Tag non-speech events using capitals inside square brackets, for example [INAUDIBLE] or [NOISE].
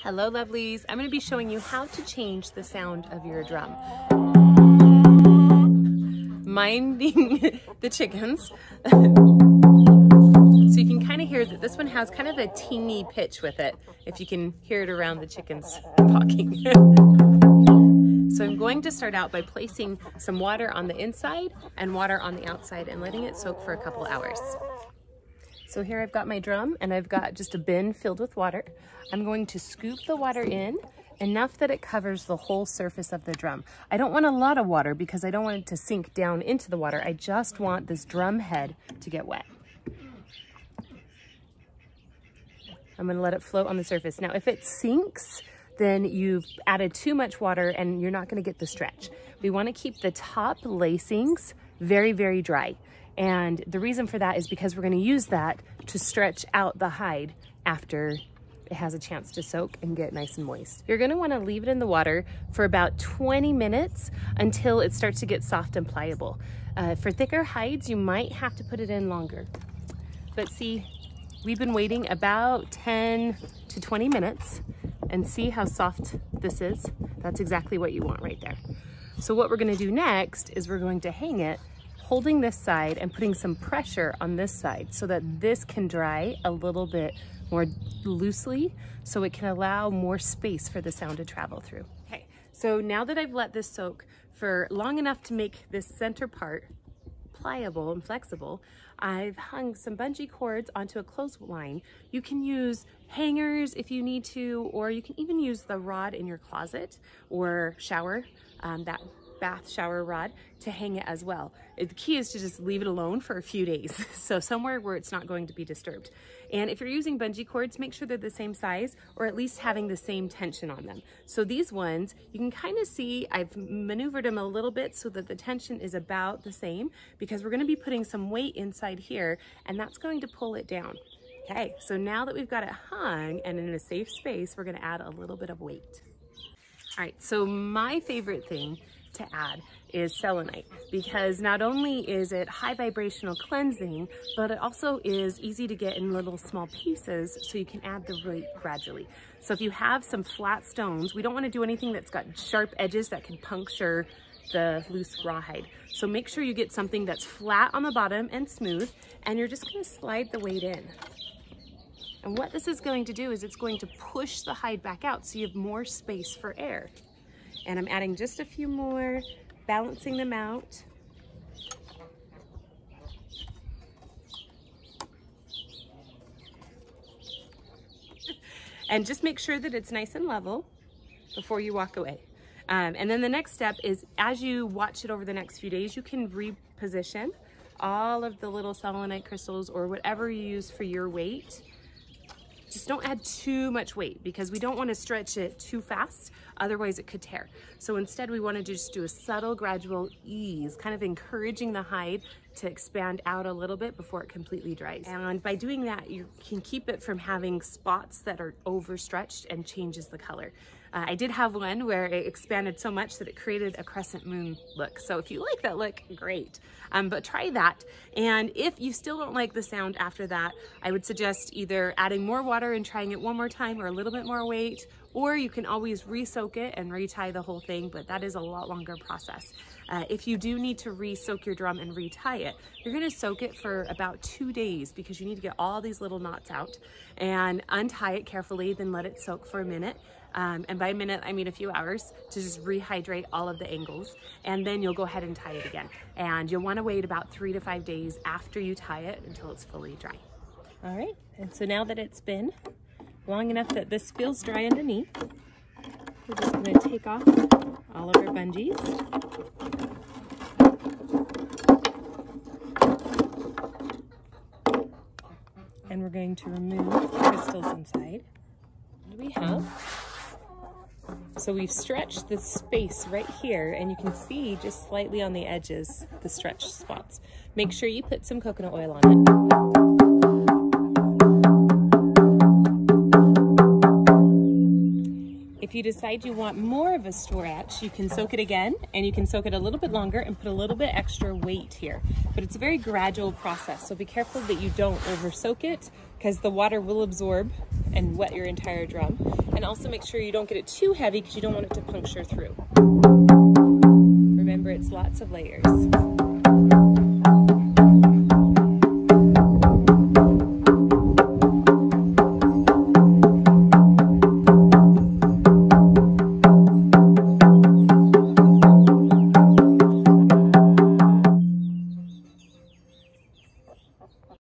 Hello lovelies, I'm going to be showing you how to change the sound of your drum. Minding [LAUGHS] the chickens. [LAUGHS] so you can kind of hear that this one has kind of a teeny pitch with it, if you can hear it around the chickens talking. [LAUGHS] so I'm going to start out by placing some water on the inside and water on the outside and letting it soak for a couple hours. So here I've got my drum and I've got just a bin filled with water. I'm going to scoop the water in enough that it covers the whole surface of the drum. I don't want a lot of water because I don't want it to sink down into the water. I just want this drum head to get wet. I'm gonna let it float on the surface. Now, if it sinks, then you've added too much water and you're not gonna get the stretch. We wanna keep the top lacings very, very dry. And the reason for that is because we're gonna use that to stretch out the hide after it has a chance to soak and get nice and moist. You're gonna wanna leave it in the water for about 20 minutes until it starts to get soft and pliable. Uh, for thicker hides, you might have to put it in longer. But see, we've been waiting about 10 to 20 minutes and see how soft this is? That's exactly what you want right there. So what we're gonna do next is we're going to hang it holding this side and putting some pressure on this side so that this can dry a little bit more loosely so it can allow more space for the sound to travel through. Okay, so now that I've let this soak for long enough to make this center part pliable and flexible, I've hung some bungee cords onto a clothesline. You can use hangers if you need to, or you can even use the rod in your closet or shower, um, that bath shower rod to hang it as well. The key is to just leave it alone for a few days. [LAUGHS] So somewhere where it's not going to be disturbed. And if you're using bungee cords, make sure they're the same size or at least having the same tension on them. So these ones, you can kind of see I've maneuvered them a little bit so that the tension is about the same because we're gonna be putting some weight inside here and that's going to pull it down. Okay, so now that we've got it hung and in a safe space, we're gonna add a little bit of weight. All right, so my favorite thing to add is selenite because not only is it high vibrational cleansing, but it also is easy to get in little small pieces so you can add the weight gradually. So if you have some flat stones, we don't want to do anything that's got sharp edges that can puncture the loose rawhide. So make sure you get something that's flat on the bottom and smooth, and you're just gonna slide the weight in. And what this is going to do is it's going to push the hide back out so you have more space for air. And I'm adding just a few more, balancing them out. [LAUGHS] and just make sure that it's nice and level before you walk away. Um, and then the next step is as you watch it over the next few days, you can reposition all of the little selenite crystals or whatever you use for your weight just don't add too much weight because we don't want to stretch it too fast, otherwise it could tear. So instead we wanted to just do a subtle gradual ease, kind of encouraging the hide to expand out a little bit before it completely dries. And by doing that, you can keep it from having spots that are overstretched and changes the color. Uh, I did have one where it expanded so much that it created a crescent moon look. So if you like that look, great. Um, but try that. And if you still don't like the sound after that, I would suggest either adding more water and trying it one more time or a little bit more weight, or you can always re-soak it and retie the whole thing, but that is a lot longer process. Uh, if you do need to re-soak your drum and retie it, you're gonna soak it for about two days because you need to get all these little knots out and untie it carefully, then let it soak for a minute. Um, and by a minute, I mean a few hours to just rehydrate all of the angles. And then you'll go ahead and tie it again. And you'll wanna wait about three to five days after you tie it until it's fully dry. All right, and so now that it's been long enough that this feels dry underneath, we're just gonna take off all of our bungees. And we're going to remove the crystals inside. What do we have? So we've stretched the space right here and you can see just slightly on the edges, the stretched spots. Make sure you put some coconut oil on it. If you decide you want more of a stretch, you can soak it again and you can soak it a little bit longer and put a little bit extra weight here. But it's a very gradual process, so be careful that you don't over soak it because the water will absorb and wet your entire drum. And also make sure you don't get it too heavy because you don't want it to puncture through. Remember, it's lots of layers.